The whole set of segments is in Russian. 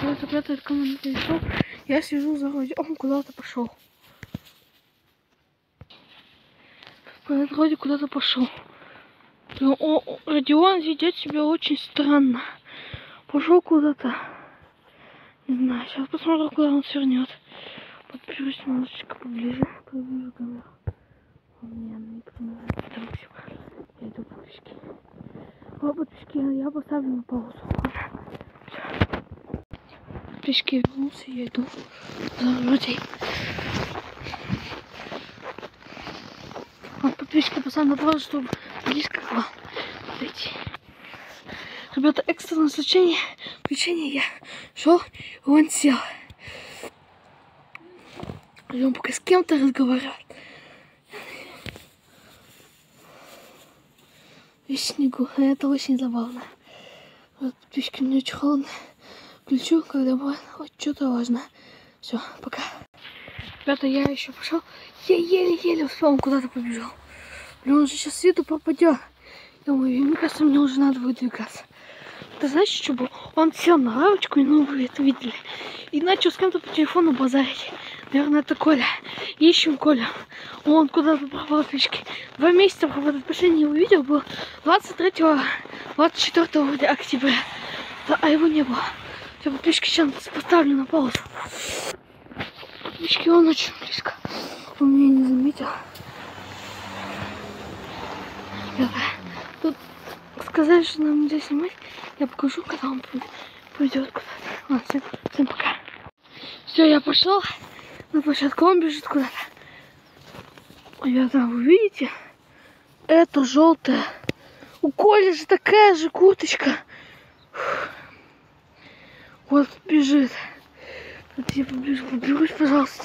Ребята из команды пришел. Я сижу за вроде. Он куда-то пошел. Вроде куда-то пошел. Ну, о, Родион ведет себя очень странно. Пошел куда-то. Не знаю, сейчас посмотрю, куда он свернет. Подберусь немножечко поближе. Поближе камеру. Он меня не понравится. Там. Я иду по пешке. О, подписки я поставлю на паузу. Пешки вернулся, я иду за людей. Вот подписчики поставлю на паузу, чтобы близко к вам подойти. Ребята, экстренное случай, включение я шел, он сел. И он пока с кем-то разговаривает. И снегу. Это очень забавно. Вот птички мне очень холодно. Включу, когда будет хоть что-то важно. Все, пока. Ребята, я еще пошел. Я еле-еле успел, он куда-то побежал. Блин, он же сейчас свету попадет. Я думаю, мне кажется, мне уже надо выдвигаться. Ты знаешь, что было? Он сел на лавочку, и ну вы это видели. И начал с кем-то по телефону базарить. Наверное, это Коля. Ищем Коля. Он куда-то пропал фишки. Два месяца пропадает. Последний его видео был 23 24 октября. А его не было. Все, подписчики сейчас поставлю на паузу. Подписчики, он очень близко. Он меня не заметил. Тут сказали, что нам нельзя снимать. Я покажу, когда он пойдет куда-то. Ладно, всем, всем пока. Все, я пошел на площадку, он бежит куда-то. Ребята, вы видите? Это желтая. У Коли же такая же курточка. Вот бежит. Вот я поближе поберусь, пожалуйста.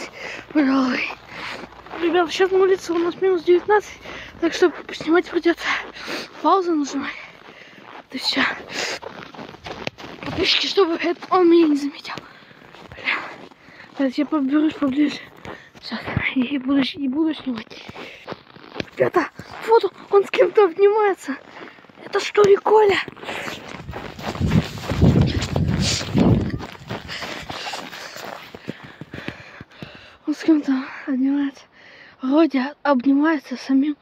Пожалуй. Ребята, сейчас на улице у нас минус 19, так что снимать придется. Паузу нажимать. Да все. Подписчики, чтобы это он меня не заметил. Бля. Сейчас я поберусь поближе. Сейчас. И буду, и буду снимать. Ребята, вот он, он с кем-то обнимается. Это что ли Коля? Он с кем-то обнимается. Вроде обнимается самим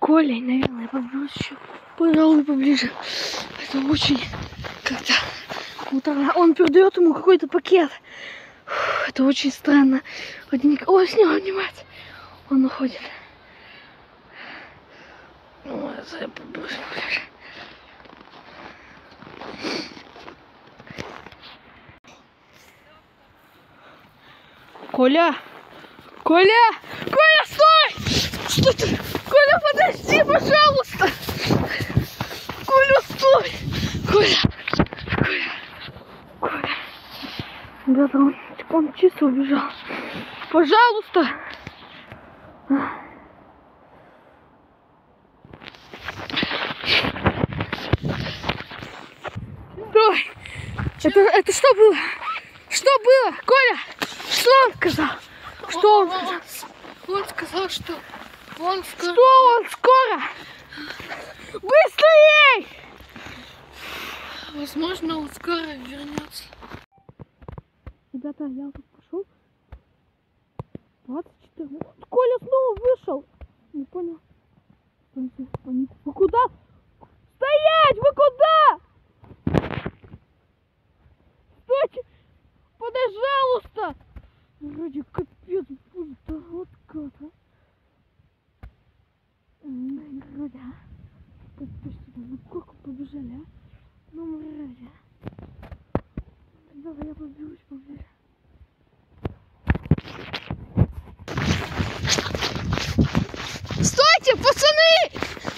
Колей, наверное. Еще, пожалуй, поближе. Это очень как-то муторно. Он передает ему какой-то пакет. Фух, это очень странно. Вроде ник... О, с ним обнимается. Он уходит. Ну, это я поближе. Коля! Коля! Коля! Что ты? Коля, подожди, пожалуйста! Коля, стой! Коля! Коля! Коля! Ребята, он, он чисто убежал. Пожалуйста! Стой! Это, это что было? Что было? Коля! Что он сказал? Что он сказал? Он сказал, что он скоро... Что он скоро? Быстрее! Возможно, он скоро вернется. Ребята, я тут пошел. 24. Вот Коля снова вышел. Не понял. Вы куда? Стоять! Вы куда? Стойте! Пожалуйста! Вроде капец будет. Да вот как, а? Вроде, а? Подпишите, ну как побежали, а? Ну, мрази. Давай я поберусь поближе. Стойте, пацаны!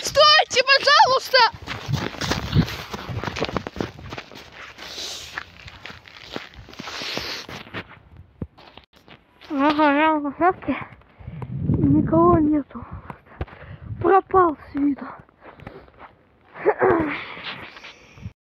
Стойте, пожалуйста! Ага, я на площадке. Никого нету. Пропал с виду.